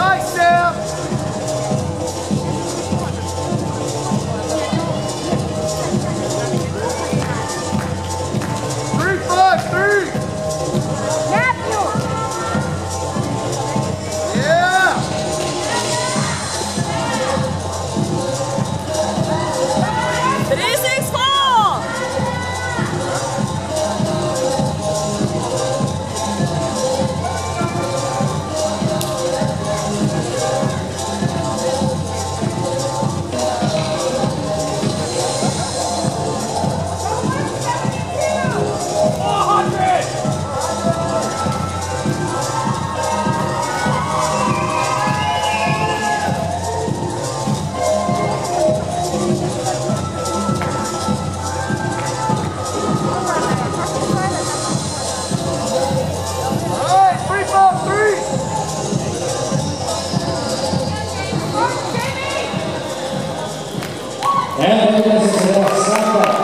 thyself. É, é, é, é, é, é, é, é,